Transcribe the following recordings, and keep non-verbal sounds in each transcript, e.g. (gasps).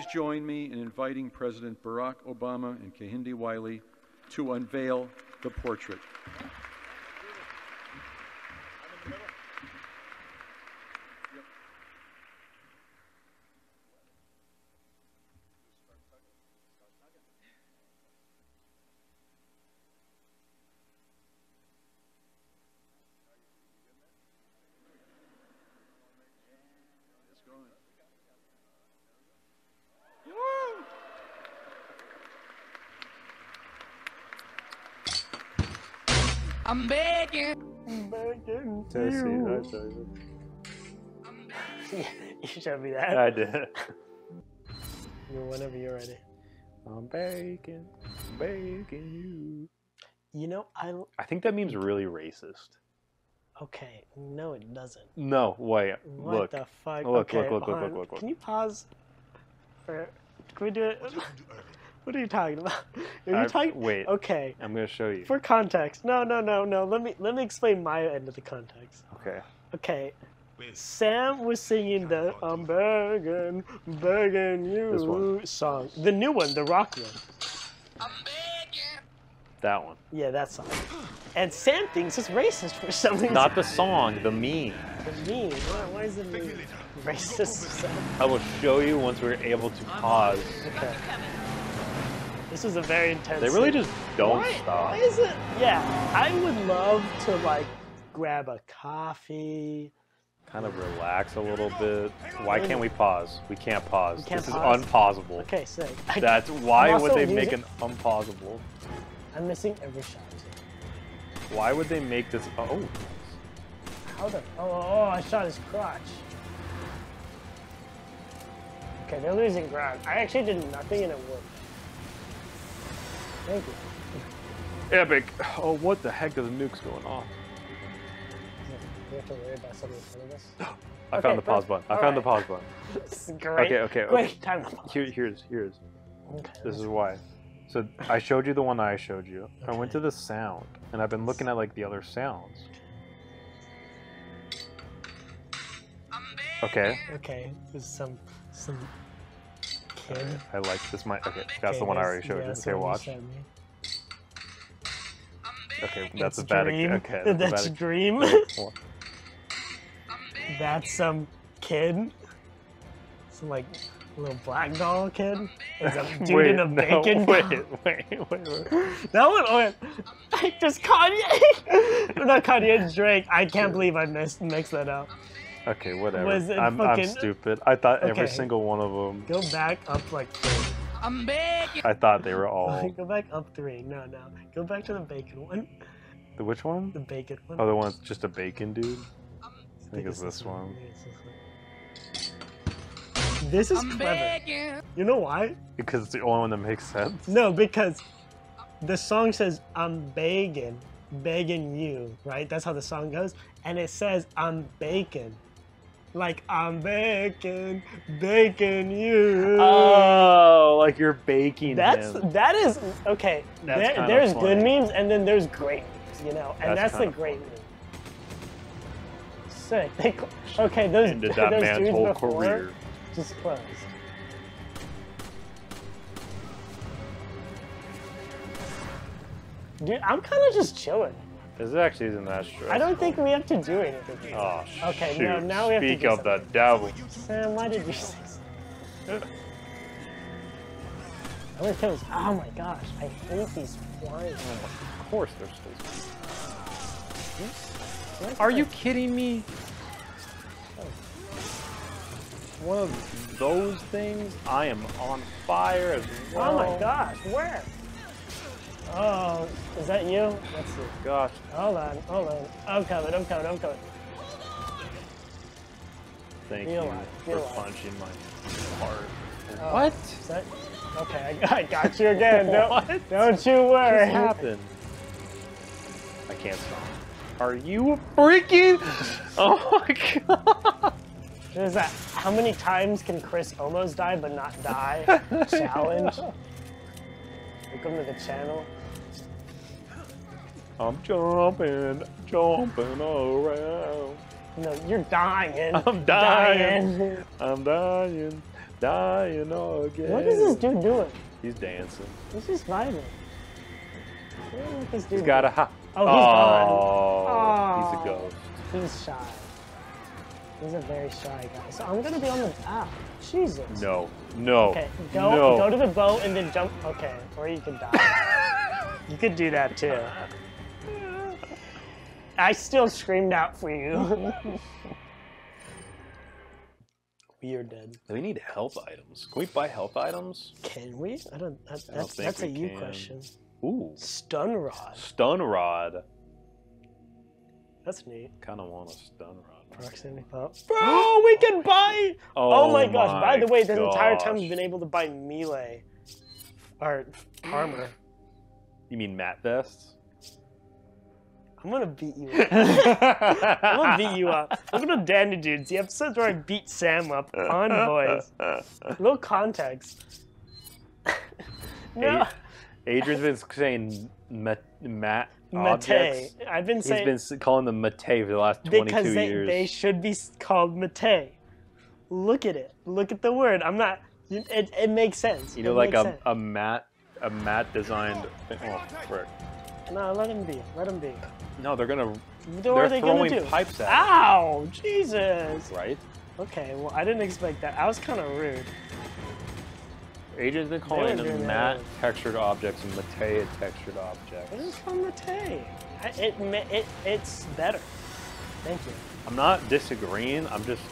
please join me in inviting President Barack Obama and Kehinde Wiley to unveil the portrait. I'm begging. Begging Did I see you. it? I saw it. Yeah, you showed me that. I did. (laughs) You- Whenever you're ready. I'm baking, baking you. You know, I I think that meme's really racist. okay. No, it doesn't. No, wait. What look. the fuck? Look, okay, look, look, hold look, on. look, look. Can you pause? For, can we do it? What are you talking about? (laughs) Are you I- talking? wait. Okay. I'm gonna show you. For context, no, no, no, no. Let me let me explain my end of the context. Okay. Okay. Sam was singing the "I'm begging, begging you" song, the new one, the rock one. I'm begging. That one. Yeah, that song. And Sam thinks it's racist for some reason. Not the song, the meme. The meme. Why, why is it meme racist? I will show you once we're able to pause. Okay. This is a very intense. They really scene. just don't why, stop. Why is it? Yeah, I would love to like grab a coffee. Kind of relax a little bit. Why can't we pause? We can't pause. We can't this pause? is unpausable. Okay, sick. I- That's why would they make an unpausable? I'm missing every shot. Why would they make this? Oh, How the? Oh, oh, oh, I shot his crotch. Okay, they're losing ground. I actually did nothing and it worked. Thank you. epic! Oh, what the heck? Are the nuke's going off. We have to worry about something in front of us. (gasps) I Okay, found the pause button. I found the pause button. (laughs) This is great. Okay, okay, Great okay. time to pause. Here, here's here's. Okay. This is why. So I showed you the one I showed you. I went to the sound, and I've been looking at like the other sounds. Okay. Okay, there's some some kid. I like this. Might okay. That's the one I already showed yeah, you. Okay, you watch. me. Okay, that's It's a bad. dream. Okay, that's, That's a bad. dream. (laughs) That's some kid. Some like little black doll kid. Is a dude wait, in a no, bacon. (laughs) wait, wait, wait, wait. That one, oh, yeah. just Kanye. (laughs) Not Kanye, Drake. I can't believe I missed mixed that up. Okay, whatever. Was I'm, I'm stupid. I thought every single one of them. Go back up like three. I'm begging. I thought they were (laughs) all. Go back up three. No, no. Go back to the bacon one. The which one? The bacon one. Oh, the one that's just a bacon dude. I I think it's this one. I think it's this one. This is I'm clever. begging. You know why? Because it's the only one that makes sense. No, because the song says I'm begging, begging you, right? That's how the song goes, and it says I'm bacon, like I'm baking, baking you. Oh, like you're baking that's him. that is okay. That's there- there's good memes, and then there's great memes, you know, and That's that's, the great funny. meme. Sick. They, (laughs) okay, those Ended (laughs) that those man's dudes whole career. just closed. Dude, I'm kind of just chilling. This actually isn't that stressful. I don't think we have to do anything. Oh, Okay, shoot. no, now we have to Speak do of the devil. Sam, why did you say so? How many kills? Oh my gosh, I hate these flying. Oh, of course they're supposed to. Like Are you kidding me? Oh. One of those things, I am on fire as well. Oh my gosh, where? Oh, is that you? Let's see. Gosh, Hold on, hold on. I'm coming, I'm coming, I'm coming. thank Feel you alive, for feel alive. punching my heart. Oh, What? Is that? Okay, I, I got you again. (laughs) Don't, don't you worry. What happened? I can't stop. Are you freaking? (laughs) Oh my god! There's that. How many times can Chris almost die but not die? (laughs) Challenge. Welcome to the channel. I'm jumping, jumping around. No, you're dying. I'm dying. I'm dying. dying again. What is this dude doing? He's dancing. He's just vibing. What do this dude He's got a ha. Oh, he's gone. Oh, he's Oh. a ghost. He's shy. He's a very shy guy. So I'm gonna be on the. Ah, Jesus. No, no, Okay, go no. go to the boat and then jump. Okay, or you could die. (laughs) you could do that too. (laughs) I still screamed out for you. (laughs) we are dead. We need health items. Can we buy health items? Can we? I don't. That, I don't that's think that's a we you can. question. Ooh, Stun rod. stun rod. That's neat. Kind of want a stun rod. Proximity pop. (gasps) Bro, we can buy. Oh, oh my gosh! By the way, this entire time we've been able to buy melee, or armor. You mean mat vests? I'm gonna beat you. up. I'm gonna beat you up. Look at the Dandy Dudes, the episodes where I beat Sam up on boys. Little context. no, Adrian's been saying mat, mat Mate. I've been He's saying been calling them mate for the last 22 because they, years. they should be called Mate. Look at it. Look at the word. I'm not. It, it makes sense. you know, It like a, um, sense. a matte, a matte designed. Oh, frick. No, let him be. Let him be. No, they're gonna. What They're are they gonna do? pipes at Ow! Jesus. Right? Okay, well, I didn't expect that. I was kind of rude. Adrian's been calling them that matte earlier. textured objects and mate textured objects. It is from Mate. I, it, it, it's better. Thank you. I'm not disagreeing. I'm just.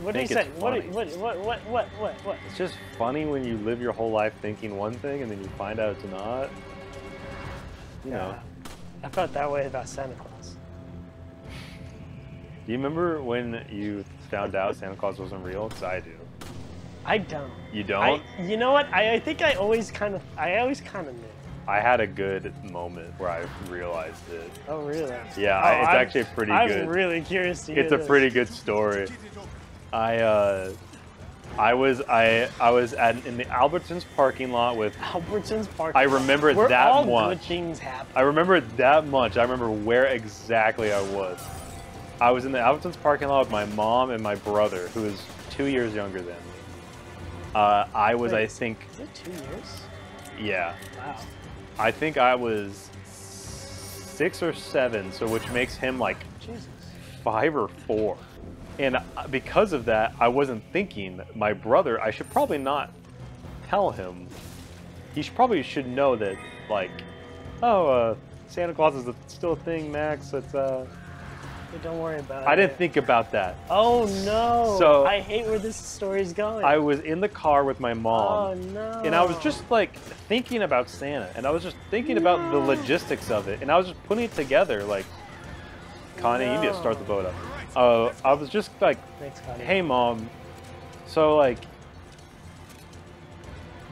What do you say? What, what, what, what, what, what, what? It's just funny when you live your whole life thinking one thing and then you find out it's not. You know. I felt that way about Santa Claus. Do you remember when you found out Santa Claus wasn't real? Because I do. I don't. You don't? I, you know what? I, I think I always kind of, I always kind of knew. I had a good moment where I realized it. Oh, really? Yeah, Oh, it's I'm- actually pretty good. I'm really curious to hear It's a this. pretty good story. I uh, I was I I was at in the Albertsons parking lot with. Albertsons Park. I remember Where that all much. good things happen. I remember it that much. I remember where exactly I was. I was in the Albertsons parking lot with my mom and my brother, who is two years younger than me. Uh, I was, I think, Is it two years? yeah, Wow. I think I was six or seven, so which makes him like Jesus. five or four. And uh, because of that, I wasn't thinking my brother. I should probably not tell him. He should, probably should know that, like, oh, uh, Santa Claus is a, still a thing, Max. It's uh, But don't worry about it. I didn't think about that. Oh no! So- I hate where this story's going. I was in the car with my oh mom, no! and I was just like thinking about Santa, and I was just thinking about the logistics of it, and I was just putting it together. Like, Connie, you need to start the boat up. Uh, I was just like, Thanks, hey mom. So like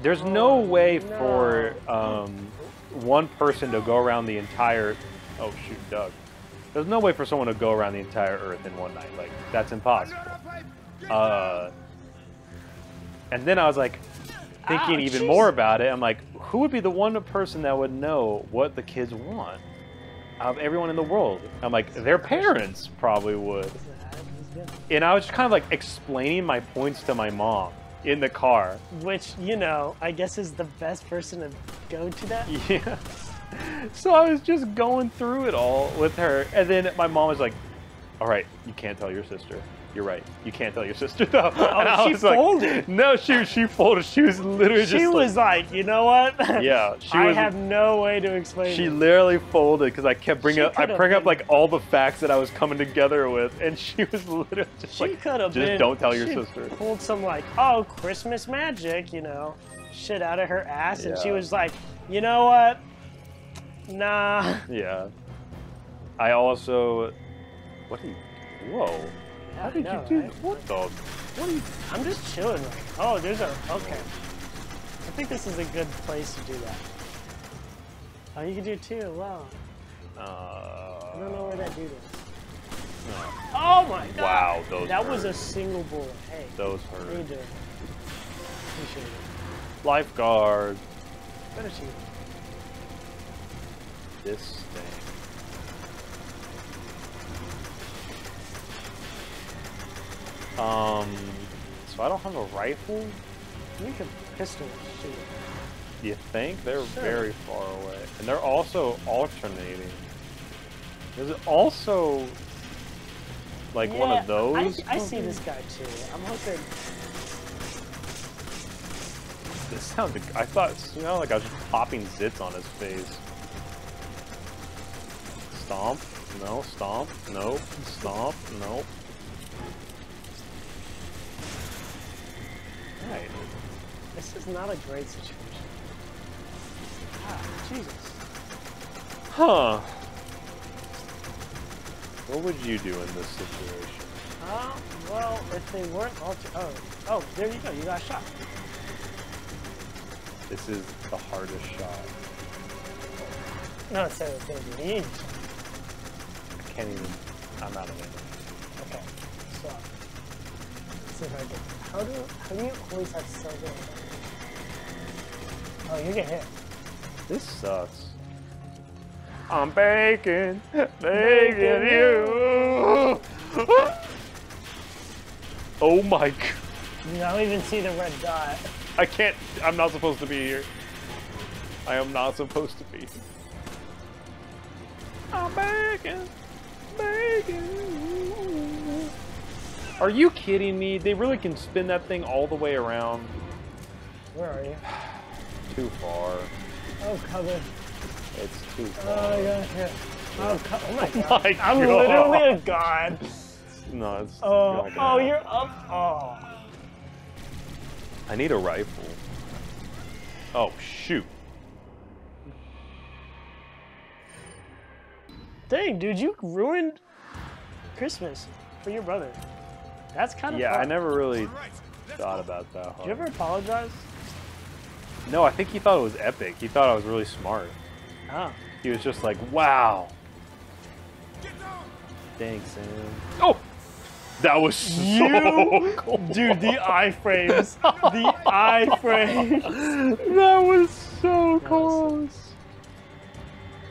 there's no Oh, way no. for um, one person to go around the entire oh shoot doug. There's no way for someone to go around the entire earth in one night. Like that's impossible. Uh, and then i was like thinking Ow, even jeez. more about it. I'm like who would be the one person that would know what the kids want? out of everyone in the world i'm like their parents probably would and I was just kind of like explaining my points to my mom in the car. Which you know, I guess is the best person to go to that. (laughs) Yeah. So I was just going through it all with her, and then my mom was like, "All right, you can't tell your sister. You're right. You can't tell your sister (laughs) though." Oh, she was like, folded. No, she she folded. She was literally She just was like, like, you know what? (laughs) yeah. She I was. have no way to explain. she it. literally folded because I kept bringing She up, I bring up like all the facts that I was coming together with, and she (laughs) was literally just She like, could have just been. don't tell your she sister. Pulled some like, oh, Christmas magic, you know, shit out of her ass, and she was like, you know what? Nah. Yeah. I also. What are you? Whoa. How did I know, you do? right? What the? What are you? I'm just chilling. Like, oh, there's a okay. I think this is a good place to do that. Oh, you can do it too. Wow. I don't know Uh, where that dude is. Oh my god. Wow, those That was a hurt. single bullet. Hey, those how you hurt. doing? Appreciate it. Lifeguard. Better to you. This thing. Um. So I don't have a rifle, You can pistol shoot. you think they're Sure. very far away, and they're also alternating. Is it also like one of those? I, I see this guy too. I'm hoping. This sounded. I thought it sounded like I was just popping zits on his face. Stomp. No. Stomp. Nope. Stomp. Nope. This is not a great situation. Ah, Jesus. Huh. What would you do in this situation? Uh, well, if they weren't alter- oh, oh, there you go. You got shot. This is the hardest shot. No, it said it was gonna be easy. I can't even. I'm out of it. Okay, so let's see if I can. How do how do you always have so good? Oh, you get hit. This sucks. I'm baking, baking you. (laughs) Oh my god. You don't even see the red dot. I can't. I'm not supposed to be here. I am not supposed to be. I'm baking, baking. Are you kidding me? They really can spin that thing all the way around. Where are you? Too far. Oh, cover. It's too Oh, far. I got hit. Oh, oh my (laughs) Oh god. my I'm God. literally a god. No, it's. Oh, oh, you're up. Oh. I need a rifle. Oh shoot! Dang, dude, you ruined Christmas for your brother. That's kind of Yeah, I never really thought about that. Did you ever apologize? No, I think he thought it was epic. He thought I was really smart. Oh. He was just like, "Wow, thanks, Sam." Oh, that was so You- cool. Dude, the iframes. (laughs) the iframes. that was so was- close.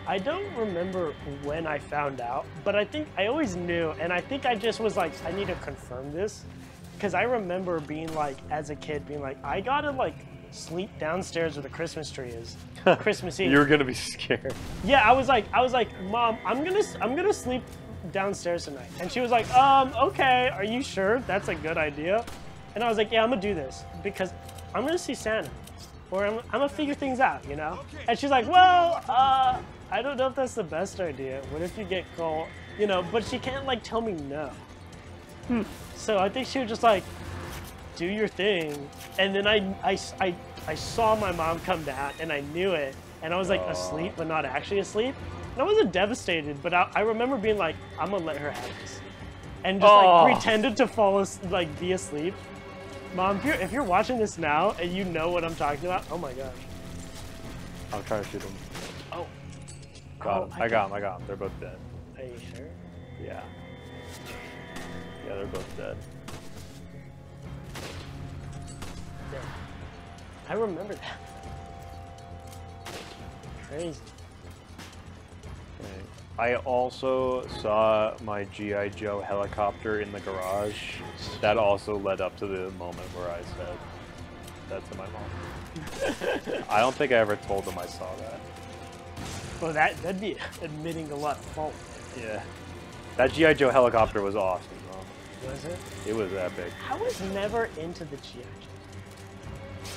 I don't remember when I found out, but I think I always knew, and I think I just was like, I need to confirm this, because I remember being like, as a kid, being like, I gotta like sleep downstairs where the Christmas tree is, (laughs) Christmas Eve. You were gonna be scared. Yeah, I was like, I was like, Mom, I'm gonna, I'm gonna sleep downstairs tonight, and she was like, Um, okay, are you sure that's a good idea? And I was like, Yeah, I'm gonna do this because I'm gonna see Santa, or I'm, I'm gonna figure things out, you know. And she's like, Well, uh, I don't know if that's the best idea. What if you get called, you know? But she can't like tell me no. Hmm. So I think she was just like, do your thing. And then I, I, I, I saw my mom come down and I knew it. And I was like Aw. asleep, but not actually asleep. And I wasn't devastated, but I, I remember being like, I'm gonna let her have this. And just Aw. like oh. pretended to fall asleep, like be asleep. Mom, if you're, if you're watching this now and you know what I'm talking about, oh my gosh. I'll try to shoot him. Oh. Got Oh, him. I I got him. I got him. They're both dead. Are you sure? Yeah. Yeah, they're both dead. Yeah. I remember that. Crazy. Okay. I also saw my GI Joe helicopter in the garage. That also led up to the moment where I said that to my mom. (laughs) I don't think I ever told them I saw that. Well, that that'd be admitting a lot of fault. Yeah. That GI Joe helicopter was awesome. Though. Was it? It was epic. I was never into the GI Joe.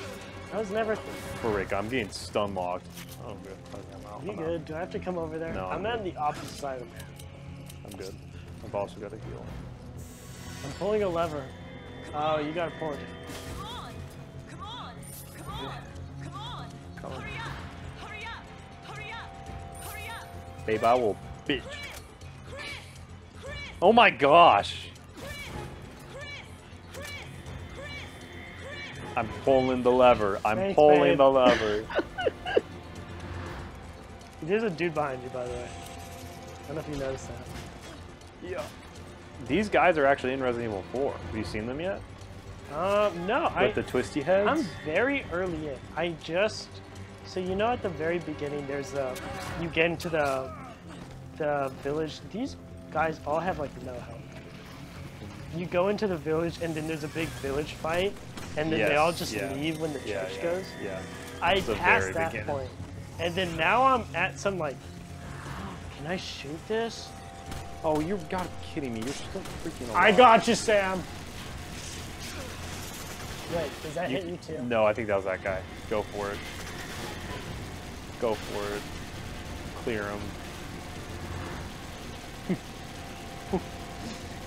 I was never. For Rick, I'm getting stun locked. Oh, good. I'm out. You I'm out. good? Do I have to come over there? No, I'm I'm on the opposite side of the map. I'm good. I've also got a heal. I'm pulling a lever. Oh, you gotta pull it. Come on! Come on! Come on! Come on! Come on. Hurry up! Babe, I will bitch. Oh my gosh! I'm pulling the lever. I'm Thanks, pulling babe. the lever. (laughs) There's a dude behind you, by the way. I don't know if you noticed that. yeah. These guys are actually in Resident Evil 4. Have you seen them yet? Um, no, I. With the twisty heads? I'm very early in. I just so you know at the very beginning there's a you get into the the village. These guys all have like no health. you go into the village and then there's a big village fight, and then they all just yeah. leave when the Yeah, church yeah, goes. Yeah. I the passed that beginning. point, and then now I'm at some like, can I shoot this? Oh, you gotta be kidding me! You're still freaking alive. I got you, Sam. Wait, does that You- hit you too? No, I think that was that guy. Go for it. Go for it. Clear him.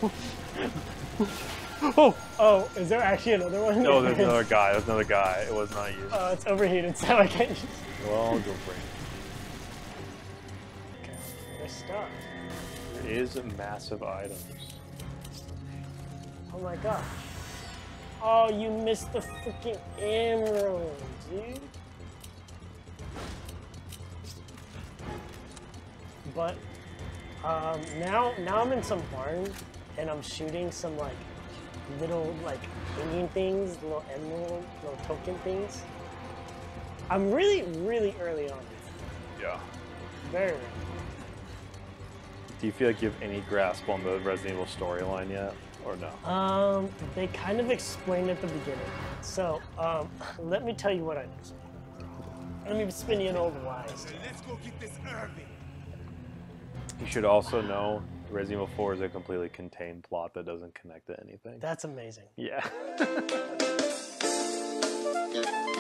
(laughs) Oh, oh, is there actually another one? No, there's another guy. There's another guy. It was not you. Oh, it's overheated, so I can't use. Well, I'll go for it. Okay, there's stuff. There is a massive items. Oh my gosh. Oh, you missed the freaking emerald, dude. But um, now, now I'm in some barn, and I'm shooting some like little like Indian things, little emerald, little token things. I'm really, really early on. Yeah. Very early. Do you feel like you have any grasp on the Resident Evil storyline yet, or no? Um, they kind of explained at the beginning. So, um, let me tell you what I know. Let me spin you an old wise. Let's go get this Irving. You should also know Resident Evil 4 is a completely contained plot that doesn't connect to anything. That's amazing. yeah. (laughs)